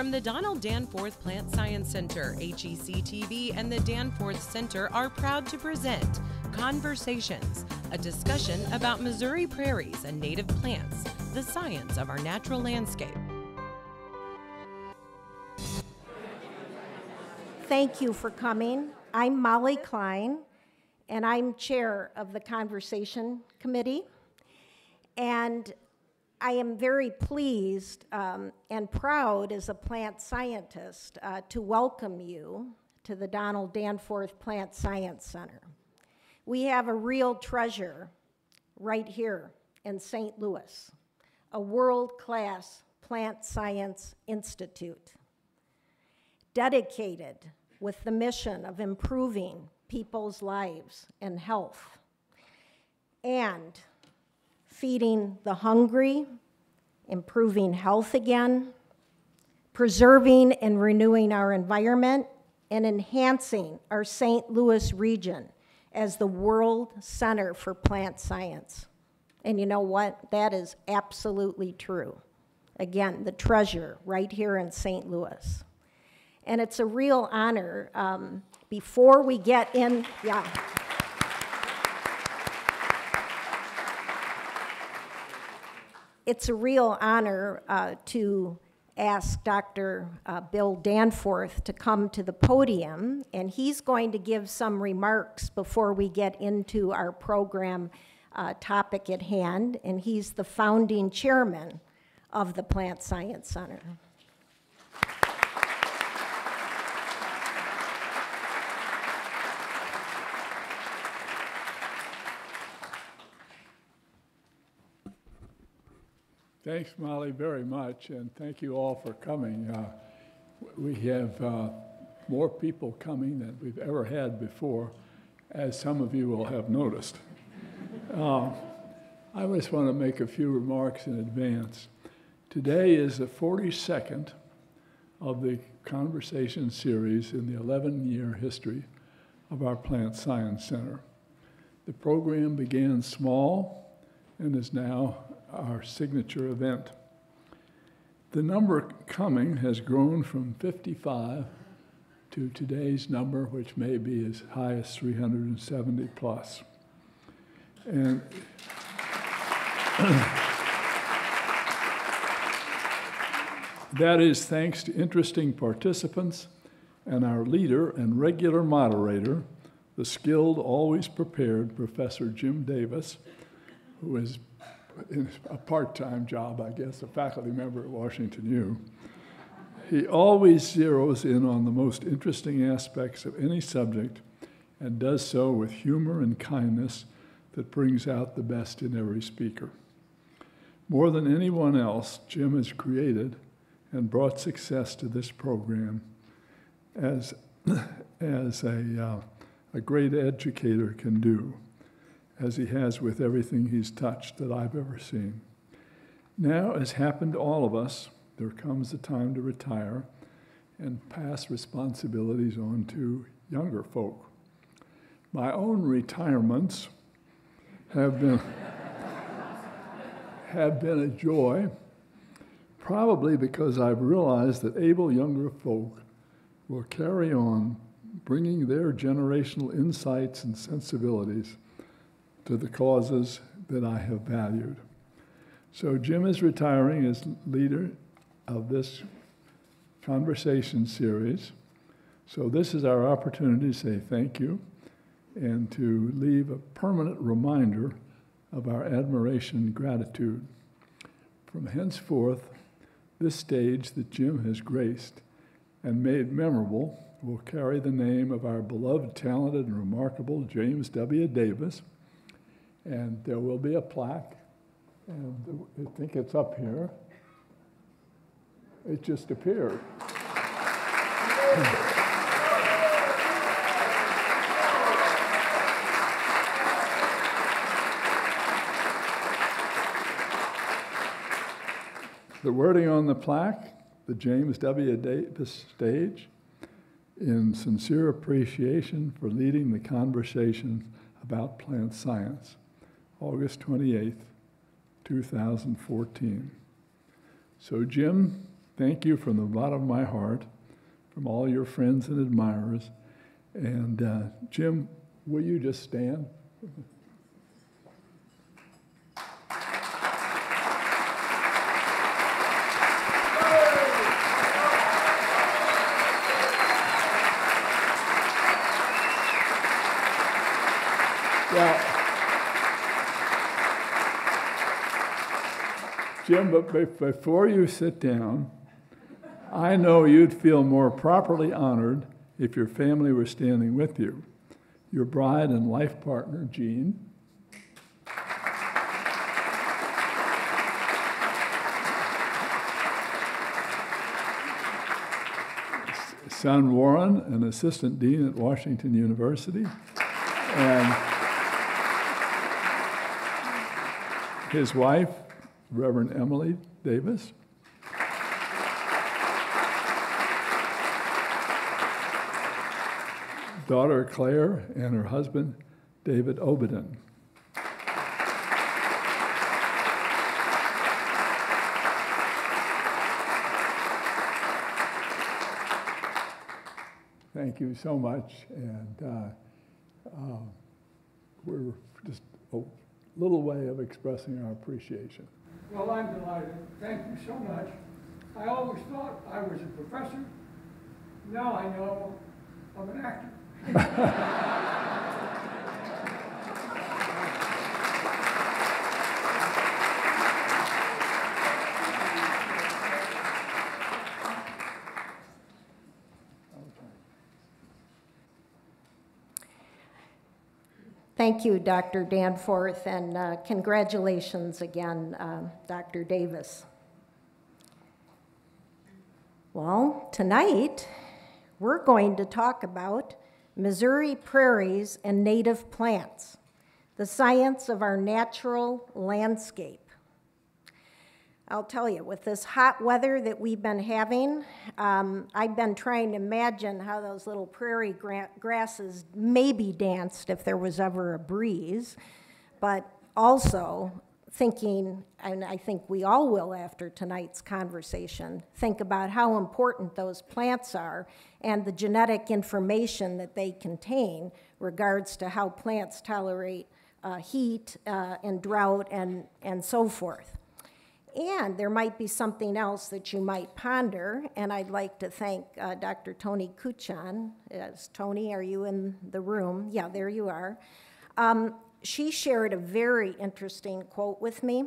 From the Donald Danforth Plant Science Center, HEC TV and the Danforth Center are proud to present Conversations, a discussion about Missouri prairies and native plants, the science of our natural landscape. Thank you for coming. I'm Molly Klein, and I'm chair of the Conversation Committee. And I am very pleased um, and proud as a plant scientist uh, to welcome you to the Donald Danforth Plant Science Center. We have a real treasure right here in St. Louis, a world-class plant science institute dedicated with the mission of improving people's lives and health and feeding the hungry, improving health again, preserving and renewing our environment, and enhancing our St. Louis region as the world center for plant science. And you know what? That is absolutely true. Again, the treasure right here in St. Louis. And it's a real honor. Um, before we get in, yeah. It's a real honor uh, to ask Dr. Uh, Bill Danforth to come to the podium, and he's going to give some remarks before we get into our program uh, topic at hand, and he's the founding chairman of the Plant Science Center. Thanks, Molly, very much, and thank you all for coming. Uh, we have uh, more people coming than we've ever had before, as some of you will have noticed. Uh, I just want to make a few remarks in advance. Today is the 42nd of the conversation series in the 11 year history of our Plant Science Center. The program began small and is now our signature event. The number coming has grown from 55 to today's number, which may be as high as 370 plus. And that is thanks to interesting participants and our leader and regular moderator, the skilled, always prepared Professor Jim Davis, who has a part-time job, I guess, a faculty member at Washington U. He always zeroes in on the most interesting aspects of any subject and does so with humor and kindness that brings out the best in every speaker. More than anyone else, Jim has created and brought success to this program as, as a, uh, a great educator can do as he has with everything he's touched that I've ever seen. Now, as happened to all of us, there comes the time to retire and pass responsibilities on to younger folk. My own retirements have been, have been a joy, probably because I've realized that able younger folk will carry on bringing their generational insights and sensibilities to the causes that I have valued. So Jim is retiring as leader of this conversation series. So this is our opportunity to say thank you and to leave a permanent reminder of our admiration and gratitude. From henceforth, this stage that Jim has graced and made memorable will carry the name of our beloved, talented, and remarkable James W. Davis, and there will be a plaque, and I think it's up here. It just appeared. the wording on the plaque, the James W. Davis stage, in sincere appreciation for leading the conversation about plant science. August 28th, 2014. So, Jim, thank you from the bottom of my heart, from all your friends and admirers. And uh, Jim, will you just stand? Jim, but before you sit down, I know you'd feel more properly honored if your family were standing with you. Your bride and life partner, Jean. Son Warren, an assistant dean at Washington University. And his wife, Reverend Emily Davis. Daughter Claire and her husband, David Obeden. Thank you so much. And uh, uh, we're just a little way of expressing our appreciation. Well, I'm delighted. Thank you so much. I always thought I was a professor. Now I know I'm an actor. Thank you, Dr. Danforth, and uh, congratulations again, um, Dr. Davis. Well, tonight we're going to talk about Missouri prairies and native plants, the science of our natural landscape. I'll tell you, with this hot weather that we've been having, um, I've been trying to imagine how those little prairie gra- grasses maybe danced if there was ever a breeze, but also thinking, and I think we all will after tonight's conversation, think about how important those plants are and the genetic information that they contain regards to how plants tolerate uh, heat uh, and drought and, and so forth. And there might be something else that you might ponder, and I'd like to thank uh, Dr. Toni Kutchan. Yes, Toni, are you in the room? Yeah, there you are. Um, she shared a very interesting quote with me.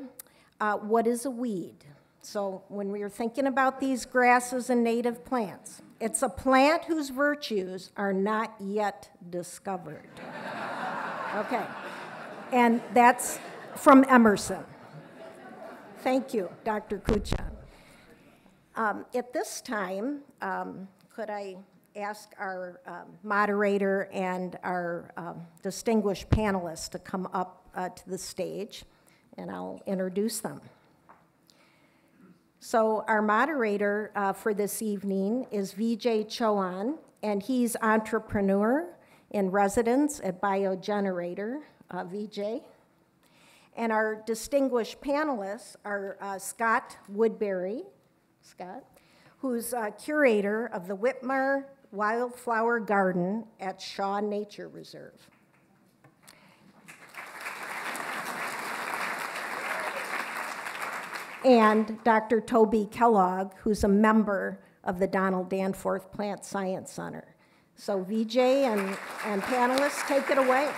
Uh, what is a weed? So, when we are thinking about these grasses and native plants, it's a plant whose virtues are not yet discovered. okay. And that's from Emerson. Thank you, Dr. Kutchan. Um, at this time, um, could I ask our um, moderator and our um, distinguished panelists to come up uh, to the stage, and I'll introduce them. So, our moderator uh, for this evening is Vijay Chauhan, and he's entrepreneur in residence at Biogenerator. Uh, Vijay. And our distinguished panelists are uh, Scott Woodbury, Scott, who's curator of the Whitmire Wildflower Garden at Shaw Nature Reserve. And Dr. Toby Kellogg, who's a member of the Donald Danforth Plant Science Center. So, VJ and, and panelists, take it away.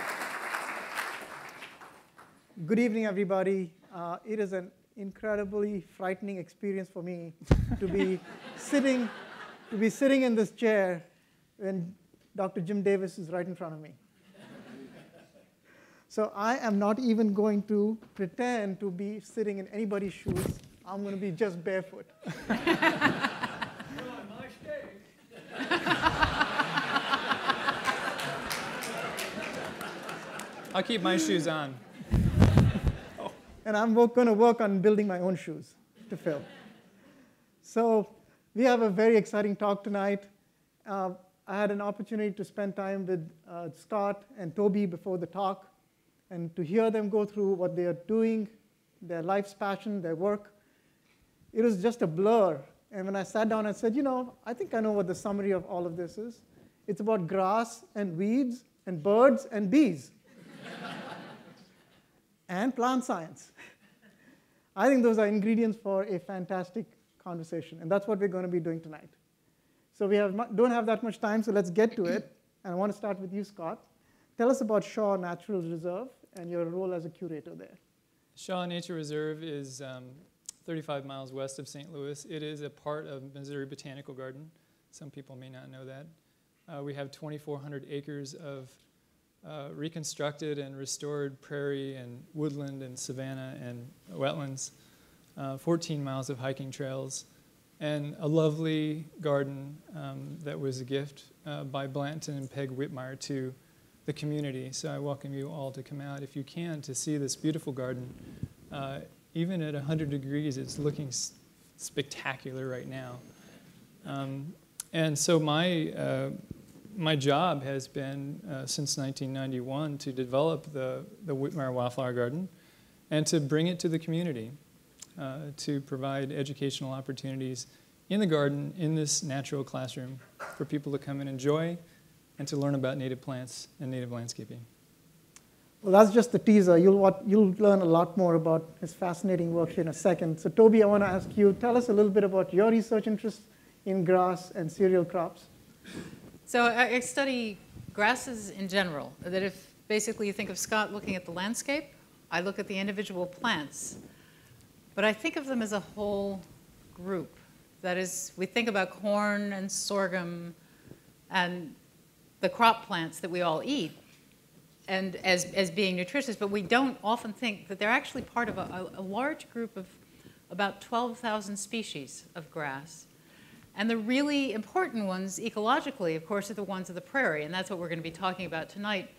Good evening, everybody. Uh, it is an incredibly frightening experience for me to be sitting, to be sitting in this chair when Dr. Jim Davis is right in front of me. So I am not even going to pretend to be sitting in anybody's shoes. I'm going to be just barefoot. On my sticks. I'll keep my shoes on. And I'm going to work on building my own shoes to fill. So we have a very exciting talk tonight. Uh, I had an opportunity to spend time with uh, Scott and Toby before the talk, and to hear them go through what they are doing, their life's passion, their work. It was just a blur, And when I sat down, I said, you know, I think I know what the summary of all of this is. It's about grass and weeds and birds and bees and plant science. I think those are ingredients for a fantastic conversation, and that's what we're going to be doing tonight. So we have, don't have that much time, so let's get to it. And I want to start with you, Scott. Tell us about Shaw Natural Reserve and your role as a curator there. Shaw Nature Reserve is um, 35 miles west of St. Louis. It is a part of Missouri Botanical Garden. Some people may not know that. Uh, we have 2,400 acres of uh, reconstructed and restored prairie and woodland and savanna and wetlands, uh, 14 miles of hiking trails, and a lovely garden um, that was a gift uh, by Blanton and Peg Whitmire to the community. So I welcome you all to come out if you can to see this beautiful garden. Uh, even at 100 degrees, it's looking spectacular right now. Um, and so my, uh, my job has been, uh, since 1991, to develop the, the Whitmire Wildflower Garden and to bring it to the community, uh, to provide educational opportunities in the garden, in this natural classroom, for people to come and enjoy and to learn about native plants and native landscaping. Well, that's just the teaser. You'll, what, you'll learn a lot more about his fascinating work in a second. So, Toby, I want to ask you tell us a little bit about your research interests in grass and cereal crops. So, I, I study grasses in general. That if basically you think of Scott looking at the landscape, I look at the individual plants. But I think of them as a whole group. That is, we think about corn and sorghum and the crop plants that we all eat and as, as being nutritious, but we don't often think that they're actually part of a, a large group of about 12,000 species of grass. And the really important ones ecologically, of course, are the ones of the prairie, and that's what we're going to be talking about tonight.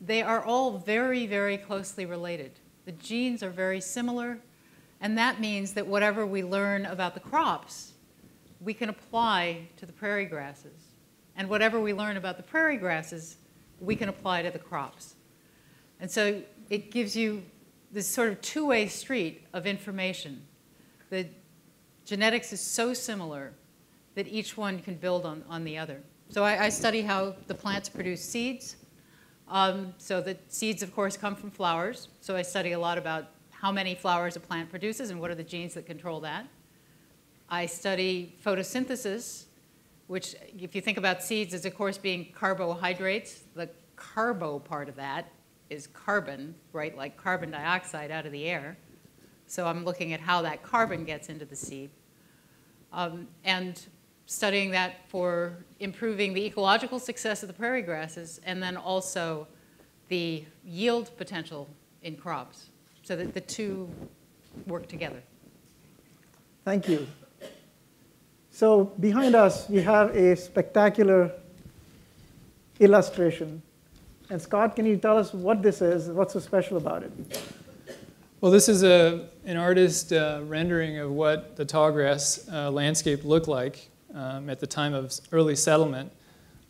They are all very, very closely related. The genes are very similar, and that means that whatever we learn about the crops, we can apply to the prairie grasses. And whatever we learn about the prairie grasses, we can apply to the crops. And so it gives you this sort of two-way street of information. The genetics is so similar that each one can build on, on the other. So I, I study how the plants produce seeds. Um, so the seeds, of course, come from flowers. So I study a lot about how many flowers a plant produces and what are the genes that control that. I study photosynthesis, which if you think about seeds as of course being carbohydrates, the carbo part of that is carbon, right, like carbon dioxide out of the air. So I'm looking at how that carbon gets into the seed. Um, and studying that for improving the ecological success of the prairie grasses and then also the yield potential in crops so that the two work together. Thank you. So behind us, we have a spectacular illustration. And Scott, can you tell us what this is? And what's so special about it? Well, this is a, an artist uh, rendering of what the tallgrass uh, landscape looked like um, at the time of early settlement.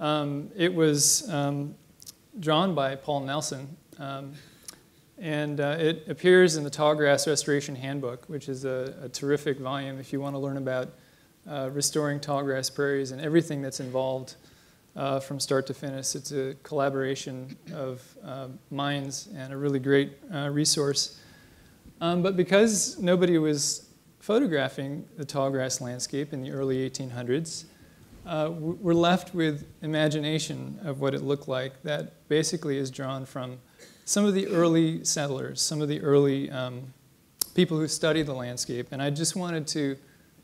Um, it was um, drawn by Paul Nelson, um, and uh, it appears in the Tallgrass Restoration Handbook, which is a, a terrific volume if you want to learn about uh, restoring tallgrass prairies and everything that's involved uh, from start to finish. It's a collaboration of uh, minds and a really great uh, resource. Um, but because nobody was photographing the tall grass landscape in the early 1800s, uh, we're left with imagination of what it looked like that basically is drawn from some of the early settlers, some of the early um, people who studied the landscape. And I just wanted to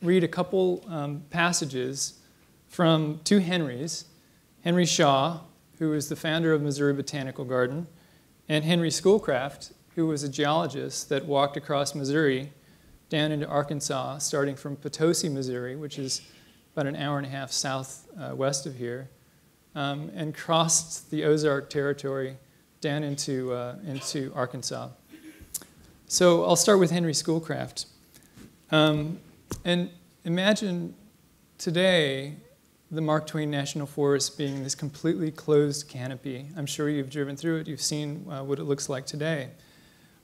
read a couple um, passages from two Henrys Henry Shaw, who was the founder of Missouri Botanical Garden, and Henry Schoolcraft, who was a geologist that walked across Missouri down into Arkansas, starting from Potosi, Missouri, which is about an hour and a half southwest uh, of here, um, and crossed the Ozark Territory down into, uh, into Arkansas. So I'll start with Henry Schoolcraft. Um, and imagine today the Mark Twain National Forest being this completely closed canopy. I'm sure you've driven through it, you've seen uh, what it looks like today.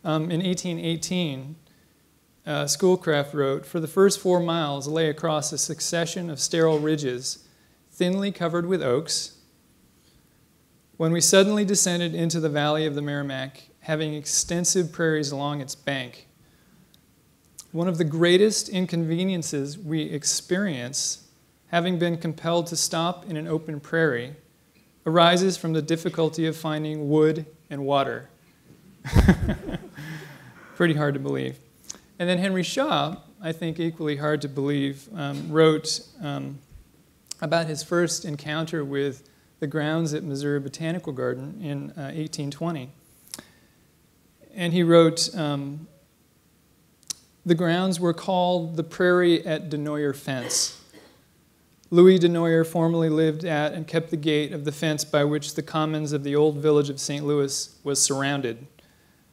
Um, in 1818, uh, Schoolcraft wrote, For the first four miles lay across a succession of sterile ridges, thinly covered with oaks. When we suddenly descended into the valley of the Meramec, having extensive prairies along its bank, one of the greatest inconveniences we experience, having been compelled to stop in an open prairie, arises from the difficulty of finding wood and water. Pretty hard to believe. And then Henry Shaw, I think equally hard to believe, um, wrote um, about his first encounter with the grounds at Missouri Botanical Garden in uh, 1820. And he wrote, um, the grounds were called the Prairie at Denoyer Fence. Louis Denoyer formerly lived at and kept the gate of the fence by which the commons of the old village of St. Louis was surrounded.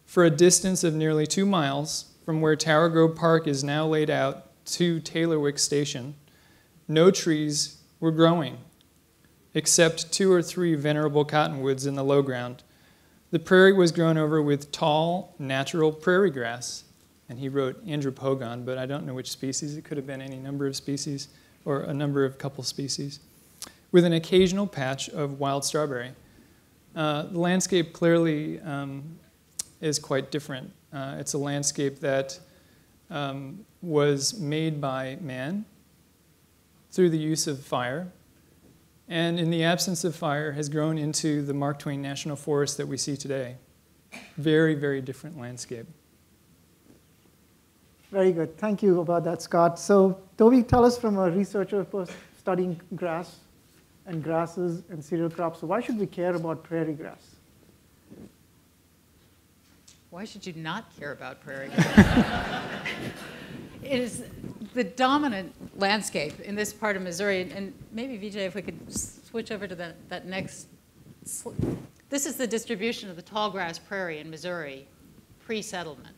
For a distance of nearly two miles, from where Tower Grove Park is now laid out to Taylorwick Station, no trees were growing, except two or three venerable cottonwoods in the low ground. The prairie was grown over with tall, natural prairie grass. And he wrote andropogon, but I don't know which species. It could have been any number of species or a number of couple species, with an occasional patch of wild strawberry. Uh, the landscape clearly um, is quite different. Uh, it's a landscape that um, was made by man through the use of fire, and in the absence of fire has grown into the Mark Twain National Forest that we see today. Very, very different landscape. Very good. Thank you about that, Scott. So, Toby, tell us from a researcher studying grass and grasses and cereal crops, why should we care about prairie grass? Why should you not care about prairie it is the dominant landscape in this part of Missouri. And maybe, Vijay, if we could switch over to that, that next. This is the distribution of the tall grass prairie in Missouri pre-settlement.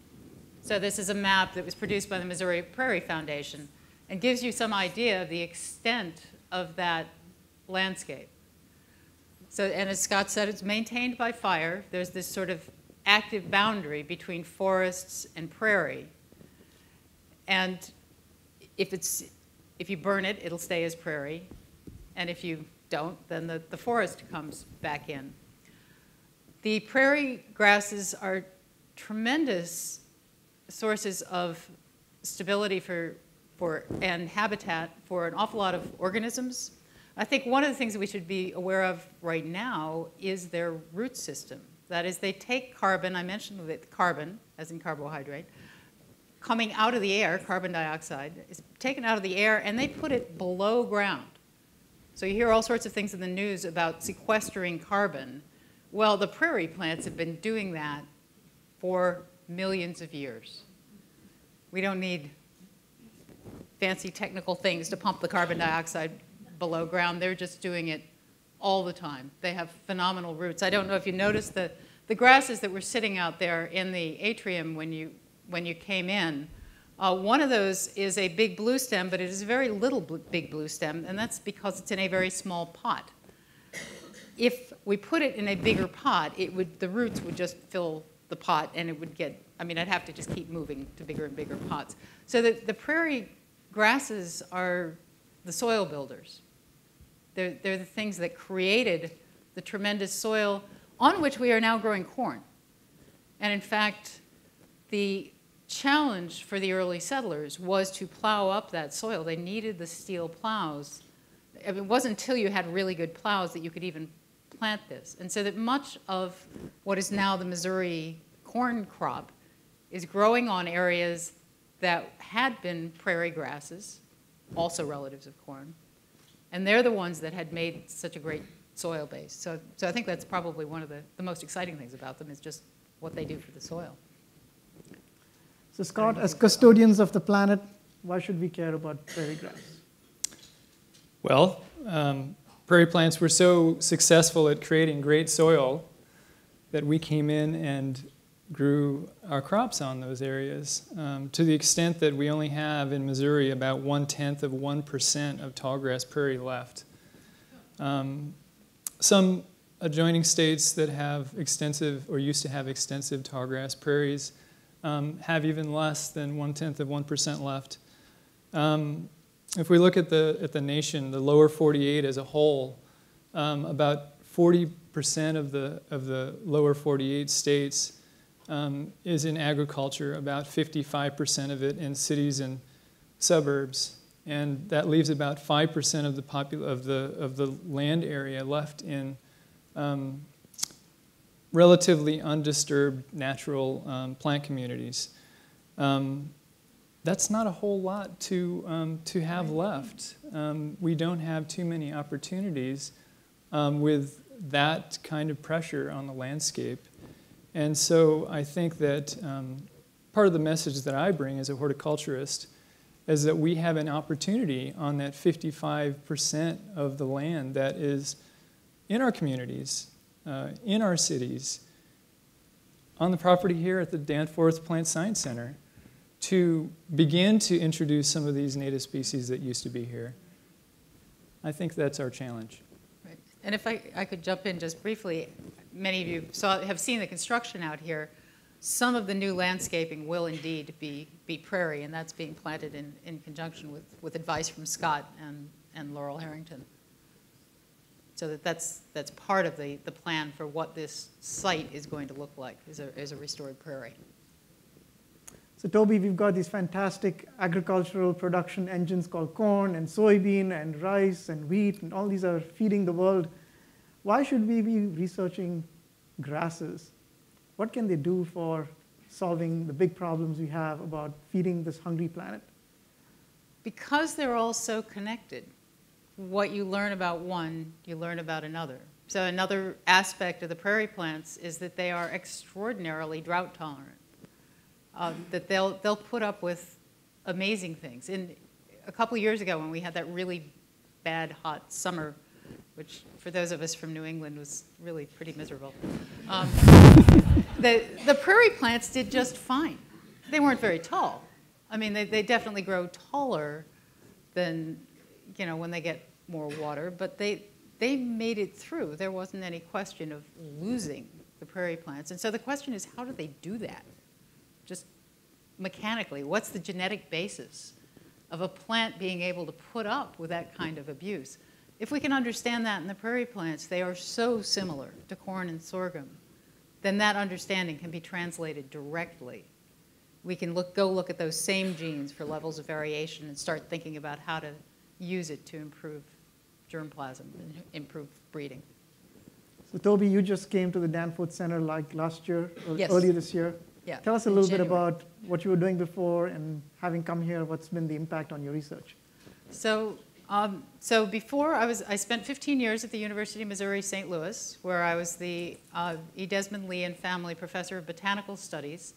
So this is a map that was produced by the Missouri Prairie Foundation and gives you some idea of the extent of that landscape. So, and as Scott said, it's maintained by fire. There's this sort of active boundary between forests and prairie. And if, it's, if you burn it, it'll stay as prairie. And if you don't, then the, the forest comes back in. The prairie grasses are tremendous sources of stability for, for, and habitat for an awful lot of organisms. I think one of the things that we should be aware of right now is their root system. That is, they take carbon, I mentioned that carbon, as in carbohydrate, coming out of the air, carbon dioxide, is taken out of the air, and they put it below ground. So you hear all sorts of things in the news about sequestering carbon. Well, the prairie plants have been doing that for millions of years. We don't need fancy technical things to pump the carbon dioxide below ground. They're just doing it all the time. They have phenomenal roots. I don't know if you noticed the, the grasses that were sitting out there in the atrium when you, when you came in. Uh, one of those is a big blue stem, but it is a very little bl big blue stem, and that's because it's in a very small pot. If we put it in a bigger pot, it would, the roots would just fill the pot and it would get, I mean, I'd have to just keep moving to bigger and bigger pots. So the, the prairie grasses are the soil builders. They're, they're the things that created the tremendous soil on which we are now growing corn. And in fact, the challenge for the early settlers was to plow up that soil. They needed the steel plows. It wasn't until you had really good plows that you could even plant this. And so that much of what is now the Missouri corn crop is growing on areas that had been prairie grasses, also relatives of corn. And they're the ones that had made such a great soil base. So, so I think that's probably one of the, the most exciting things about them is just what they do for the soil. So Scott, as custodians of the planet, why should we care about prairie grass? Well, um, prairie plants were so successful at creating great soil that we came in and grew our crops on those areas um, to the extent that we only have in Missouri about one tenth of 1% of tallgrass prairie left. Um, some adjoining states that have extensive or used to have extensive tallgrass prairies um, have even less than one tenth of 1% left. Um, if we look at the, at the nation, the lower 48 as a whole, um, about 40% of the, of the lower 48 states um, is in agriculture, about 55% of it in cities and suburbs. And that leaves about 5% of the, popul- of, the, of the land area left in um, relatively undisturbed natural um, plant communities. Um, that's not a whole lot to, um, to have left. Um, we don't have too many opportunities um, with that kind of pressure on the landscape. And so I think that um, part of the message that I bring as a horticulturist is that we have an opportunity on that 55% of the land that is in our communities, uh, in our cities, on the property here at the Danforth Plant Science Center to begin to introduce some of these native species that used to be here. I think that's our challenge. Right. And if I, I could jump in just briefly, many of you saw, have seen the construction out here. Some of the new landscaping will indeed be, be prairie, and that's being planted in, in conjunction with, with advice from Scott and, and Laurel Harrington. So that that's, that's part of the, the plan for what this site is going to look like, is a, is a restored prairie. So Toby, we've got these fantastic agricultural production engines called corn and soybean and rice and wheat, and all these are feeding the world. Why should we be researching grasses? What can they do for solving the big problems we have about feeding this hungry planet? Because they're all so connected, what you learn about one, you learn about another. So another aspect of the prairie plants is that they are extraordinarily drought tolerant. Uh, that they'll, they'll put up with amazing things. And a couple years ago when we had that really bad hot summer, which for those of us from New England was really pretty miserable, um, the, the prairie plants did just fine. They weren't very tall. I mean, they, they definitely grow taller than, you know, when they get more water, but they, they made it through. There wasn't any question of losing the prairie plants. And so the question is, how do they do that? Just mechanically, what's the genetic basis of a plant being able to put up with that kind of abuse? If we can understand that in the prairie plants, they are so similar to corn and sorghum, then that understanding can be translated directly. We can look, go look at those same genes for levels of variation and start thinking about how to use it to improve germplasm and improve breeding. So Toby, you just came to the Danforth Center like last year, or Yes. earlier this year. Yeah, Tell us a little bit about what you were doing before and having come here, what's been the impact on your research? So, um, so before I was, I spent 15 years at the University of Missouri St. Louis, where I was the uh, E. Desmond Lee and Family Professor of Botanical Studies,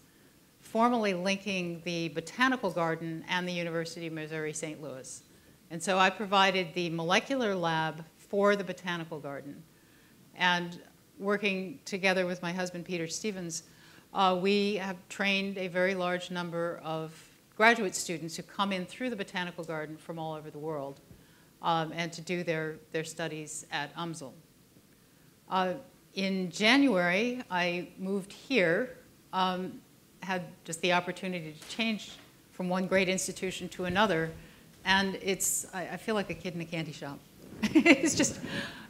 formally linking the botanical garden and the University of Missouri St. Louis. And so I provided the molecular lab for the botanical garden. And working together with my husband, Peter Stevens, uh, we have trained a very large number of graduate students who come in through the botanical garden from all over the world um, and to do their, their studies at UMSL. Uh, in January, I moved here, um, had just the opportunity to change from one great institution to another, and it's, I, I feel like a kid in a candy shop. it's just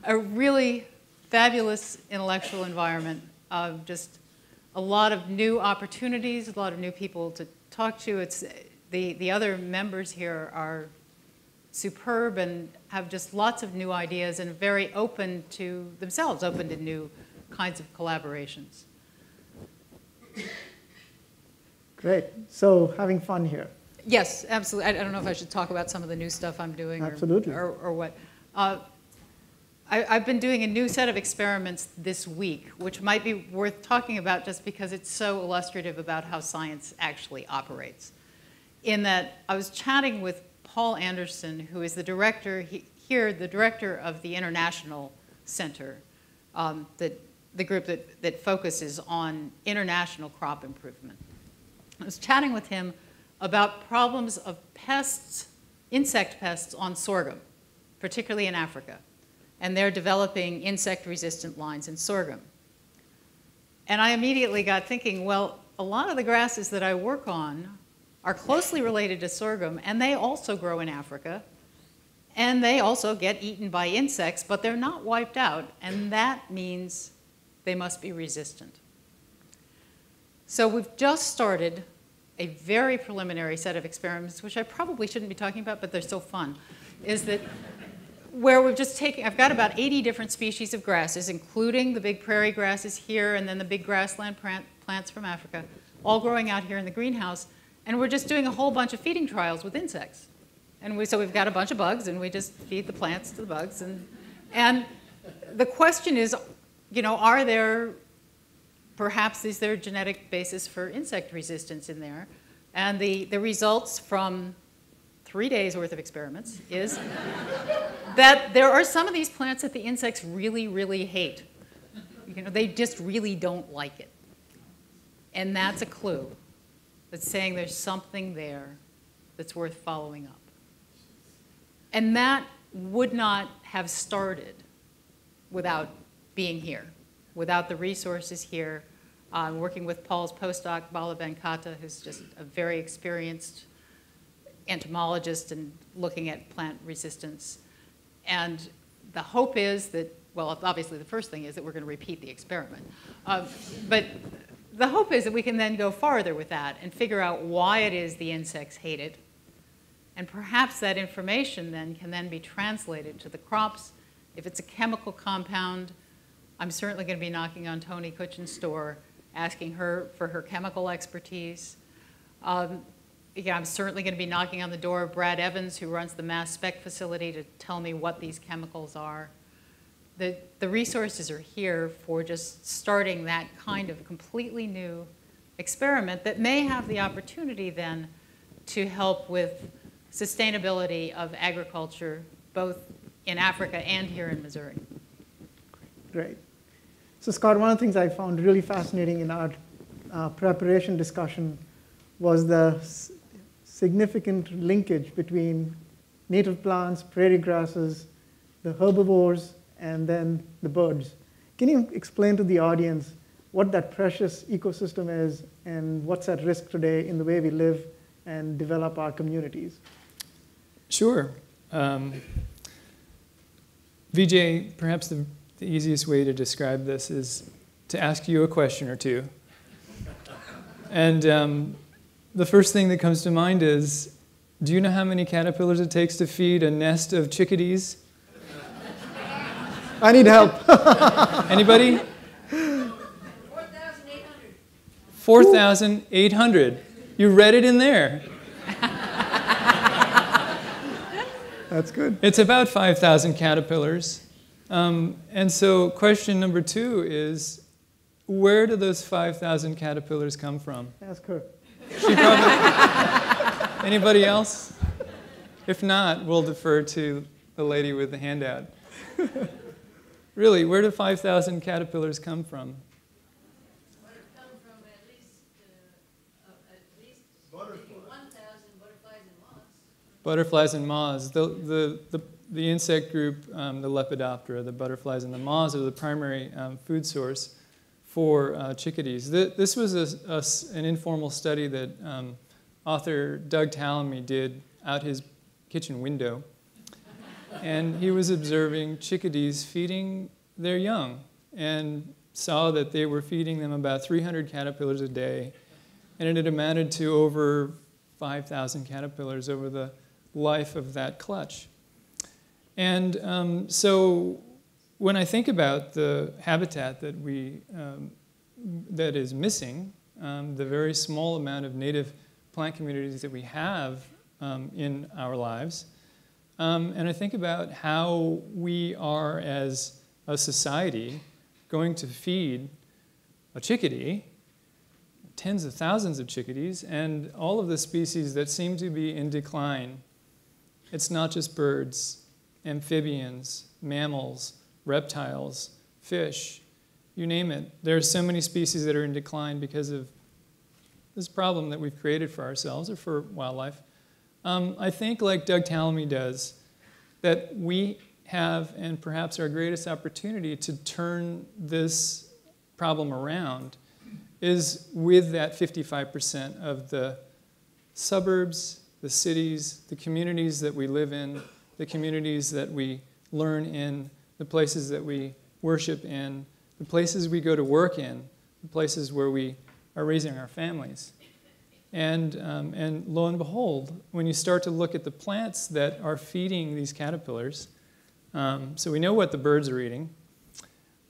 a really fabulous intellectual environment, uh, just a lot of new opportunities, a lot of new people to talk to. It's, the, the other members here are superb and have just lots of new ideas and very open to themselves, open to new kinds of collaborations. Great. So having fun here. Yes, absolutely. I, I don't know if I should talk about some of the new stuff I'm doing or, Absolutely. or, or what. Uh, I've been doing a new set of experiments this week, which might be worth talking about just because it's so illustrative about how science actually operates. In that, I was chatting with Paul Anderson, who is the director he, here, the director of the International Center, um, that, the group that, that focuses on international crop improvement. I was chatting with him about problems of pests, insect pests on sorghum, particularly in Africa. And they're developing insect resistant lines in sorghum. And I immediately got thinking, well, a lot of the grasses that I work on are closely related to sorghum, and they also grow in Africa. And they also get eaten by insects, but they're not wiped out, and that means they must be resistant. So we've just started a very preliminary set of experiments, which I probably shouldn't be talking about, but they're so fun, is that where we've just taken, I've got about 80 different species of grasses, including the big prairie grasses here and then the big grassland plants from Africa, all growing out here in the greenhouse. And we're just doing a whole bunch of feeding trials with insects. And we, so we've got a bunch of bugs and we just feed the plants to the bugs. And, and the question is, you know, are there, perhaps is there a genetic basis for insect resistance in there? And the, the results from three days worth of experiments is that there are some of these plants that the insects really, really hate. You know, they just really don't like it. And that's a clue that's saying there's something there that's worth following up. And that would not have started without being here, without the resources here. I'm working with Paul's postdoc, Bala Venkata, who's just a very experienced entomologist and looking at plant resistance. And the hope is that, well, obviously the first thing is that we're going to repeat the experiment. Uh, but the hope is that we can then go farther with that and figure out why it is the insects hate it. And perhaps that information then can then be translated to the crops. If it's a chemical compound, I'm certainly going to be knocking on Toni Kutchan's door, asking her for her chemical expertise. Um, yeah, I'm certainly going to be knocking on the door of Brad Evans, who runs the mass spec facility, to tell me what these chemicals are. The, the resources are here for just starting that kind of completely new experiment that may have the opportunity then to help with sustainability of agriculture, both in Africa and here in Missouri. Great. So Scott, one of the things I found really fascinating in our uh, preparation discussion was the significant linkage between native plants, prairie grasses, the herbivores, and then the birds. Can you explain to the audience what that precious ecosystem is and what's at risk today in the way we live and develop our communities? Sure. Um, Vijay, perhaps the, the easiest way to describe this is to ask you a question or two. And um, the first thing that comes to mind is do you know how many caterpillars it takes to feed a nest of chickadees? I need help. Anybody? 4,800. 4,800. You read it in there. That's good. It's about 5,000 caterpillars. Um, and so, question number two is where do those 5,000 caterpillars come from? Ask her. She probably. Anybody else? If not, we'll defer to the lady with the handout. Really, where do 5,000 caterpillars come from? Butterflies and moths. The, the, the, the insect group, um, the Lepidoptera, the butterflies and the moths, are the primary um, food source for uh, chickadees. This was a, a, an informal study that um, author Doug Tallamy did out his kitchen window. And he was observing chickadees feeding their young and saw that they were feeding them about 300 caterpillars a day. And it had amounted to over 5,000 caterpillars over the life of that clutch. And um, so when I think about the habitat that we um, that is missing, um, the very small amount of native plant communities that we have um, in our lives, um, and I think about how we are as a society going to feed a chickadee, tens of thousands of chickadees, and all of the species that seem to be in decline. It's not just birds, amphibians, mammals, reptiles, fish, you name it. There are so many species that are in decline because of this problem that we've created for ourselves or for wildlife. Um, I think, like Doug Tallamy does, that we have, and perhaps our greatest opportunity to turn this problem around, is with that 55% of the suburbs, the cities, the communities that we live in, the communities that we learn in, the places that we worship in, the places we go to work in, the places where we are raising our families. And, um, and lo and behold, when you start to look at the plants that are feeding these caterpillars, um, so we know what the birds are eating,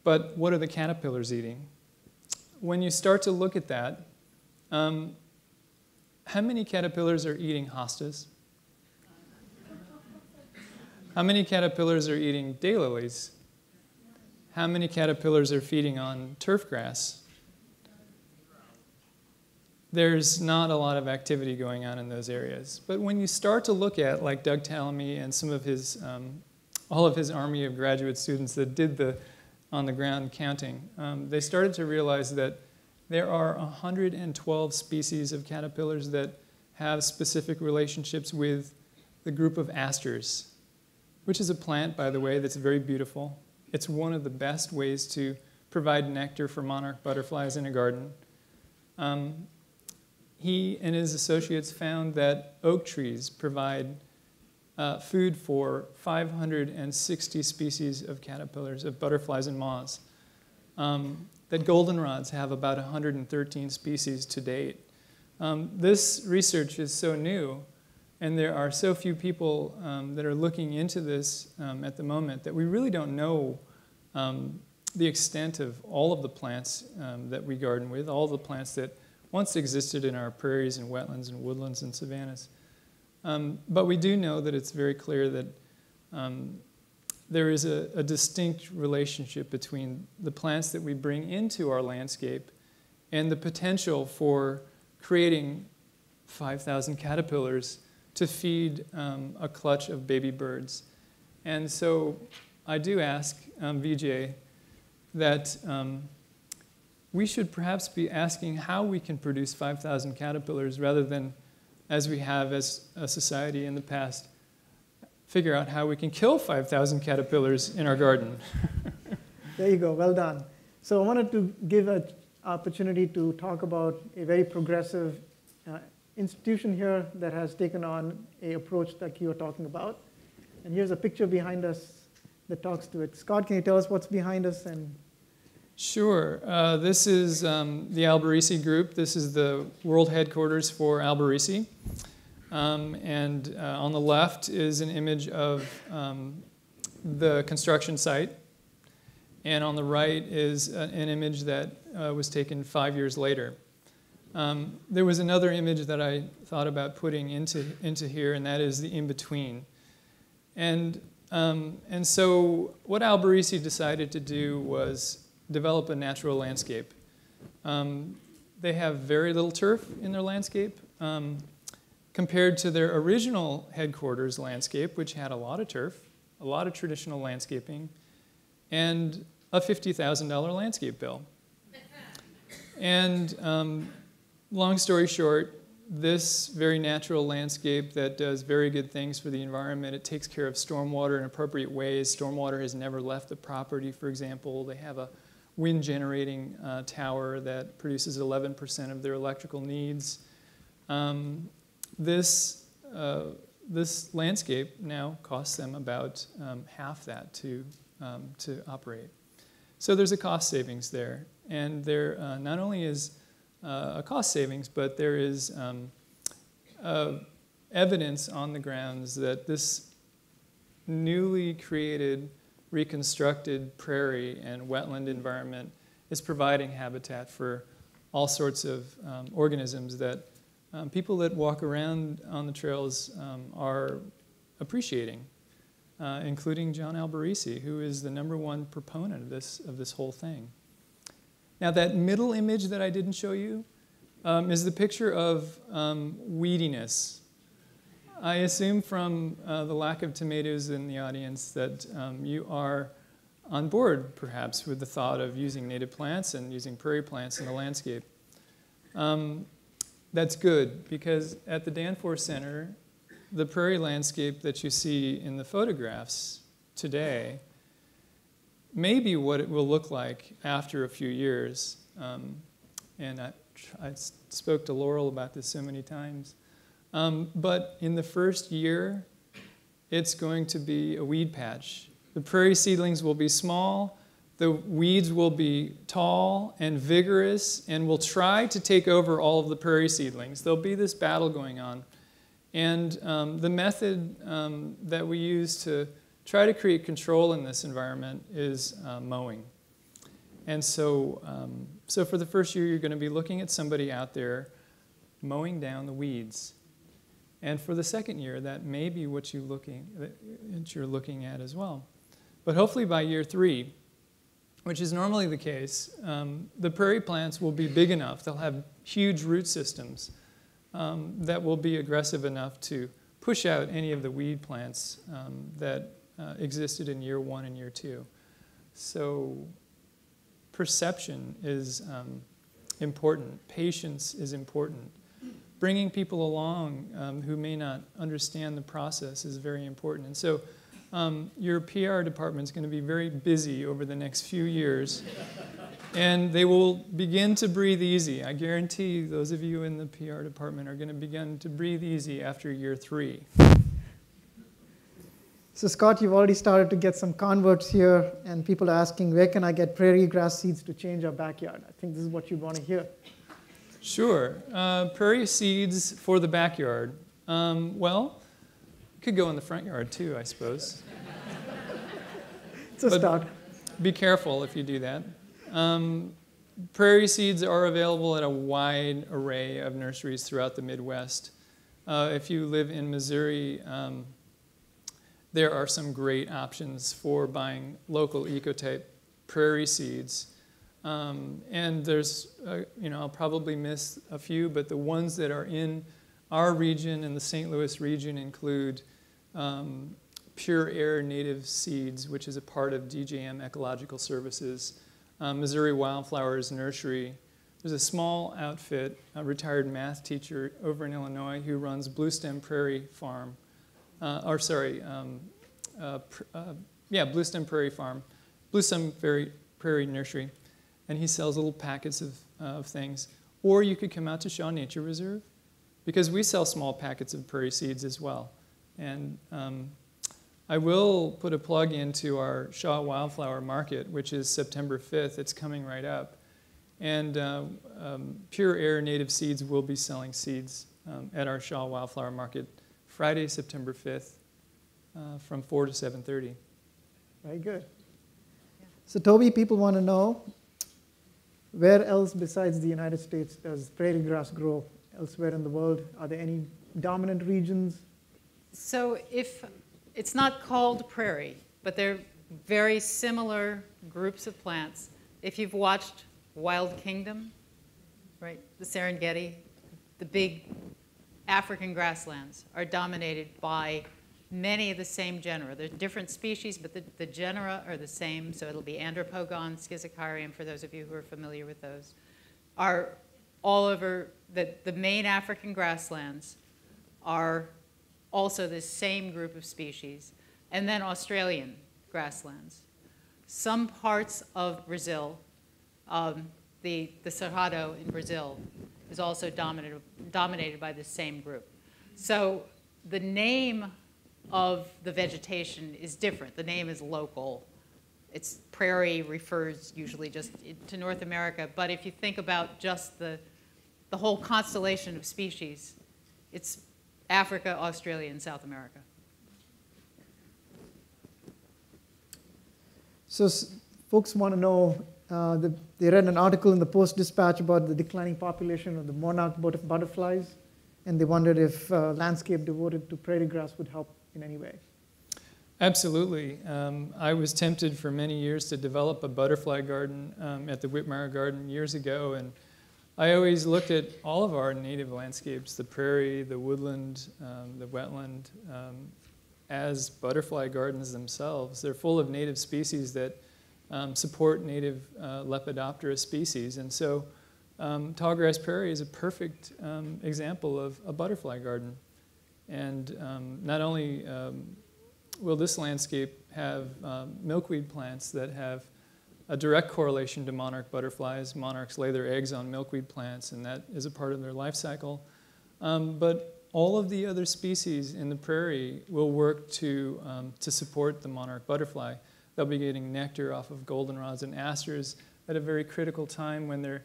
but what are the caterpillars eating? When you start to look at that, um, how many caterpillars are eating hostas? How many caterpillars are eating daylilies? How many caterpillars are feeding on turf grass? There's not a lot of activity going on in those areas. But when you start to look at, like Doug Tallamy and some of his, um, all of his army of graduate students that did the on the ground counting, um, they started to realize that there are 112 species of caterpillars that have specific relationships with the group of asters, which is a plant, by the way, that's very beautiful. It's one of the best ways to provide nectar for monarch butterflies in a garden. Um, he and his associates found that oak trees provide uh, food for 560 species of caterpillars, of butterflies and moths. Um, that goldenrods have about 113 species to date. Um, this research is so new, and there are so few people um, that are looking into this um, at the moment that we really don't know um, the extent of all of the plants um, that we garden with, all the plants that once existed in our prairies and wetlands and woodlands and savannas. Um, but we do know that it's very clear that um, there is a, a, distinct relationship between the plants that we bring into our landscape and the potential for creating 5,000 caterpillars to feed um, a clutch of baby birds. And so I do ask um, Vijay that um, we should perhaps be asking how we can produce 5,000 caterpillars rather than, as we have as a society in the past, figure out how we can kill 5,000 caterpillars in our garden. there you go, well done. So I wanted to give an opportunity to talk about a very progressive uh, institution here that has taken on a approach that you were talking about. And here's a picture behind us that talks to it. Scott, can you tell us what's behind us and Sure. Uh, this is um, the Alberici group. This is the world headquarters for Alberici. Um, and uh, on the left is an image of um, the construction site. And on the right is a, an image that uh, was taken five years later. Um, there was another image that I thought about putting into, into here, and that is the in between. And, um, and so, what Alberici decided to do was develop a natural landscape. Um, they have very little turf in their landscape um, compared to their original headquarters landscape, which had a lot of turf, a lot of traditional landscaping, and a $50,000 landscape bill. and um, long story short, this very natural landscape that does very good things for the environment, it takes care of stormwater in appropriate ways. Stormwater has never left the property, for example. They have a wind generating uh, tower that produces 11% of their electrical needs. Um, this, uh, this landscape now costs them about um, half that to, um, to operate. So there's a cost savings there. And there uh, not only is uh, a cost savings, but there is um, evidence on the grounds that this newly created reconstructed prairie and wetland environment is providing habitat for all sorts of um, organisms that um, people that walk around on the trails um, are appreciating, uh, including John Alberici, who is the number one proponent of this, of this whole thing. Now, that middle image that I didn't show you um, is the picture of um, weediness I assume from uh, the lack of tomatoes in the audience that um, you are on board, perhaps, with the thought of using native plants and using prairie plants in the landscape. Um, that's good because at the Danforth Center, the prairie landscape that you see in the photographs today may be what it will look like after a few years. Um, and I, I spoke to Laurel about this so many times. Um, but in the first year, it's going to be a weed patch. The prairie seedlings will be small, the weeds will be tall and vigorous and will try to take over all of the prairie seedlings. There'll be this battle going on. And um, the method um, that we use to try to create control in this environment is uh, mowing. And so, um, so for the first year, you're going to be looking at somebody out there mowing down the weeds. And for the second year, that may be what, you looking, that you're looking at as well. But hopefully by year three, which is normally the case, um, the prairie plants will be big enough, they'll have huge root systems um, that will be aggressive enough to push out any of the weed plants um, that uh, existed in year one and year two. So perception is um, important, patience is important. Bringing people along um, who may not understand the process is very important. And so um, your PR department is going to be very busy over the next few years. and they will begin to breathe easy. I guarantee those of you in the PR department are going to begin to breathe easy after year three. So Scott, you've already started to get some converts here, and people are asking, where can I get prairie grass seeds to change our backyard? I think this is what you want to hear. Sure. Uh, prairie seeds for the backyard. Um, well, could go in the front yard too, I suppose. it's a but start. Be careful if you do that. Um, prairie seeds are available at a wide array of nurseries throughout the Midwest. Uh, if you live in Missouri, um, there are some great options for buying local ecotype prairie seeds. Um, and there's, uh, you know, I'll probably miss a few, but the ones that are in our region and the St. Louis region include um, Pure Air Native Seeds, which is a part of DJM Ecological Services, um, Missouri Wildflowers Nursery. There's a small outfit, a retired math teacher over in Illinois who runs Bluestem Prairie Farm, uh, or sorry, um, uh, uh, yeah, Bluestem Prairie Farm, Bluestem Prairie, Prairie Nursery, and he sells little packets of, uh, of things. Or you could come out to Shaw Nature Reserve because we sell small packets of prairie seeds as well. And um, I will put a plug into our Shaw Wildflower Market, which is September 5th. It's coming right up. And uh, um, Pure Air Native Seeds will be selling seeds um, at our Shaw Wildflower Market Friday, September 5th uh, from 4 to 7.30. Very good. So Toby, people want to know, where else besides the United States does prairie grass grow elsewhere in the world? Are there any dominant regions? So if it's not called prairie, but they're very similar groups of plants. If you've watched Wild Kingdom, right, the Serengeti, the big African grasslands are dominated by many of the same genera. They're different species, but the, the genera are the same. So it'll be Andropogon, Schizachyrium, for those of you who are familiar with those, are all over the, the main African grasslands are also the same group of species, and then Australian grasslands. Some parts of Brazil, um, the, the Cerrado in Brazil, is also dominated, dominated by the same group. So the name of the vegetation is different. The name is local. It's prairie refers usually just to North America, but if you think about just the, the whole constellation of species, it's Africa, Australia, and South America. So folks want to know, uh, the, they read an article in the Post-Dispatch about the declining population of the monarch butterflies, and they wondered if uh, landscape devoted to prairie grass would help in any way. Absolutely. Um, I was tempted for many years to develop a butterfly garden um, at the Whitmire Garden years ago, and I always looked at all of our native landscapes, the prairie, the woodland, um, the wetland, um, as butterfly gardens themselves. They're full of native species that um, support native uh, Lepidoptera species. And so um, tallgrass prairie is a perfect example of a butterfly garden. And um, not only will this landscape have milkweed plants that have a direct correlation to monarch butterflies. Monarchs lay their eggs on milkweed plants, and that is a part of their life cycle. Um, but all of the other species in the prairie will work to, um, to support the monarch butterfly. They'll be getting nectar off of goldenrods and asters at a very critical time when they're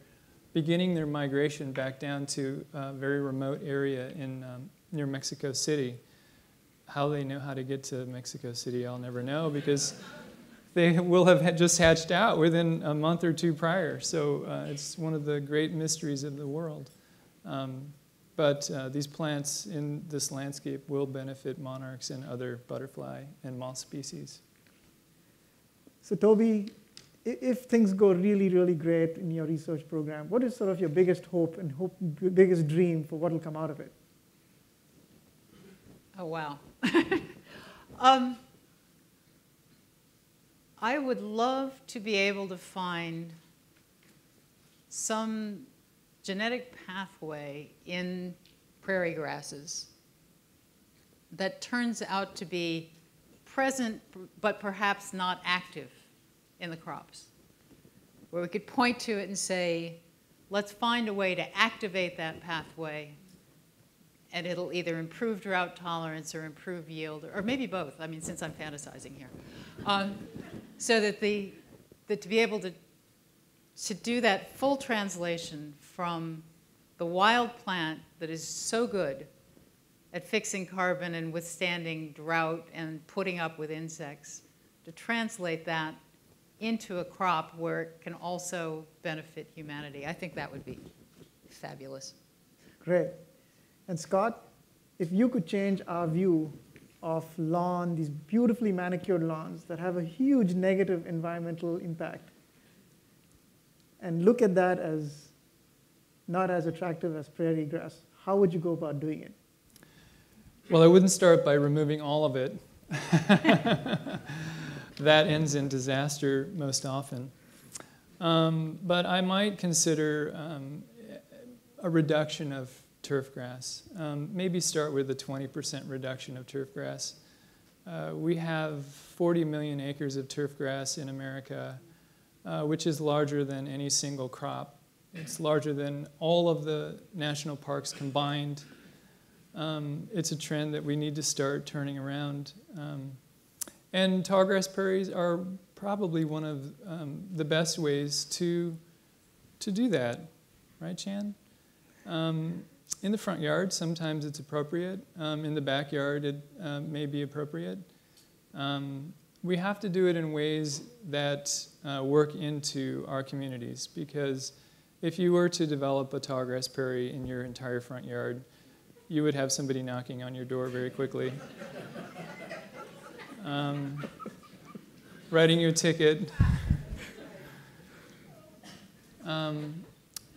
beginning their migration back down to a very remote area in, um, near Mexico City. How they know how to get to Mexico City, I'll never know because they will have just hatched out within a month or two prior. So uh, it's one of the great mysteries of the world. Um, but uh, these plants in this landscape will benefit monarchs and other butterfly and moth species. So Toby, if things go really, really great in your research program, what is sort of your biggest hope and hope, biggest dream for what will come out of it? Oh, wow. um, I would love to be able to find some genetic pathway in prairie grasses that turns out to be present but perhaps not active in the crops. Where we could point to it and say, let's find a way to activate that pathway and it'll either improve drought tolerance or improve yield, or maybe both. I mean, since I'm fantasizing here. Um, so that, the, that to be able to, to do that full translation from the wild plant that is so good at fixing carbon and withstanding drought and putting up with insects, to translate that into a crop where it can also benefit humanity. I think that would be fabulous. Great. And Scott, if you could change our view of lawn, these beautifully manicured lawns that have a huge negative environmental impact, and look at that as not as attractive as prairie grass, how would you go about doing it? Well, I wouldn't start by removing all of it. that ends in disaster most often. Um, but I might consider um, a reduction of turf grass. Um, maybe start with a 20% reduction of turf grass. Uh, we have 40 million acres of turf grass in America, uh, which is larger than any single crop. It's larger than all of the national parks combined. Um, it's a trend that we need to start turning around. Um, and tallgrass prairies are probably one of um, the best ways to, to do that, right, Chan? Um, in the front yard, sometimes it's appropriate. Um, in the backyard, it uh, may be appropriate. Um, we have to do it in ways that uh, work into our communities because if you were to develop a tallgrass prairie in your entire front yard, you would have somebody knocking on your door very quickly. um, writing you a ticket. Um,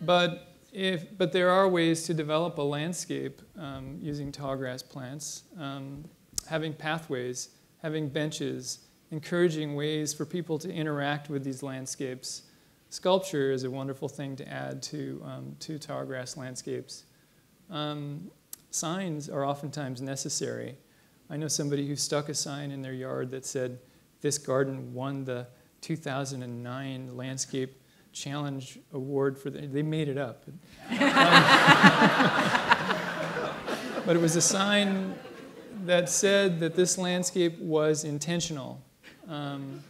but if, but there are ways to develop a landscape um, using tallgrass plants, um, having pathways, having benches, encouraging ways for people to interact with these landscapes. Sculpture is a wonderful thing to add to, um, to tallgrass landscapes. Um, signs are oftentimes necessary. I know somebody who stuck a sign in their yard that said, this garden won the 2009 landscape challenge award for the, they made it up. Um, but it was a sign that said that this landscape was intentional. Um,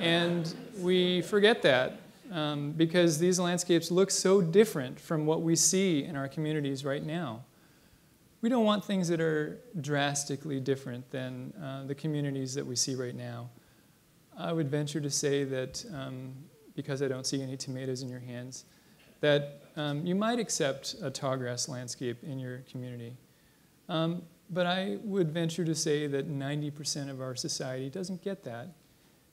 and we forget that um, because these landscapes look so different from what we see in our communities right now. We don't want things that are drastically different than uh, the communities that we see right now. I would venture to say that um, because I don't see any tomatoes in your hands, that um, you might accept a tallgrass landscape in your community. Um, but I would venture to say that 90% of our society doesn't get that.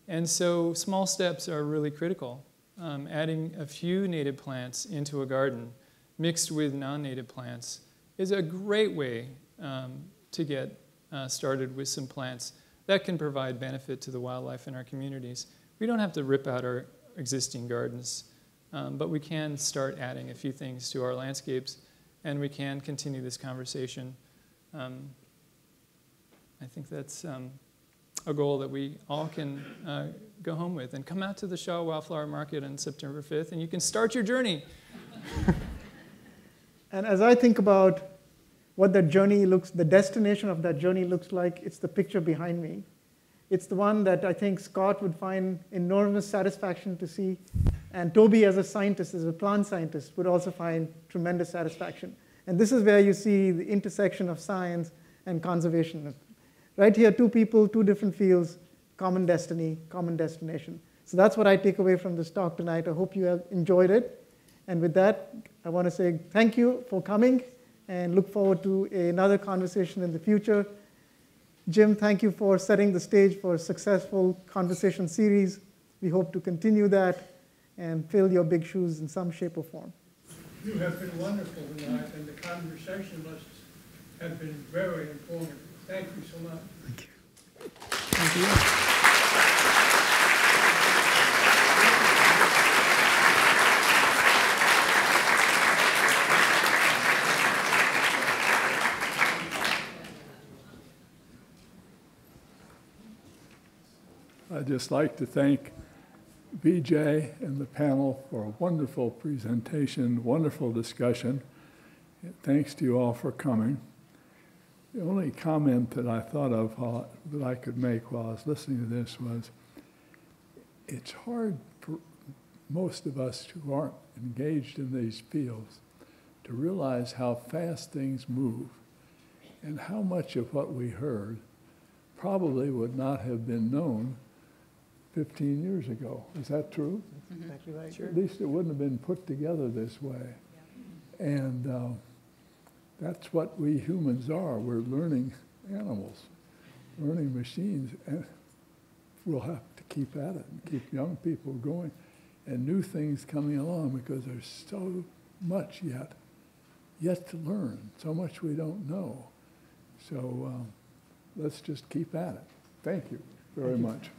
And so small steps are really critical. Um, adding a few native plants into a garden mixed with non-native plants is a great way um, to get uh, started with some plants that can provide benefit to the wildlife in our communities. We don't have to rip out our existing gardens. Um, but we can start adding a few things to our landscapes and we can continue this conversation. Um, I think that's, um, a goal that we all can uh, go home with. And come out to the Shaw Wildflower Market on September 5th, and you can start your journey. And as I think about what that journey looks, the destination of that journey looks like, it's the picture behind me. It's the one that I think Scott would find enormous satisfaction to see, and Toby, as a scientist, as a plant scientist, would also find tremendous satisfaction. And this is where you see the intersection of science and conservation. Right here, two people, two different fields, common destiny, common destination. So that's what I take away from this talk tonight. I hope you have enjoyed it. And with that, I want to say thank you for coming and look forward to another conversation in the future. Jim, thank you for setting the stage for a successful conversation series. We hope to continue that and fill your big shoes in some shape or form. You have been wonderful tonight, and the conversation must have been very informative. Thank you so much. Thank you. I'd just like to thank VJ and the panel for a wonderful presentation, wonderful discussion. Thanks to you all for coming. The only comment that I thought of while- that I could make while I was listening to this was, it's hard for most of us who aren't engaged in these fields to realize how fast things move and how much of what we heard probably would not have been known 15 years ago. Is that true? That's exactly right. At least it wouldn't have been put together this way. And uh, that's what we humans are. We're learning animals, learning machines, and we'll have to keep at it and keep young people going and new things coming along because there's so much yet, yet to learn, so much we don't know. So um, let's just keep at it. Thank you very much.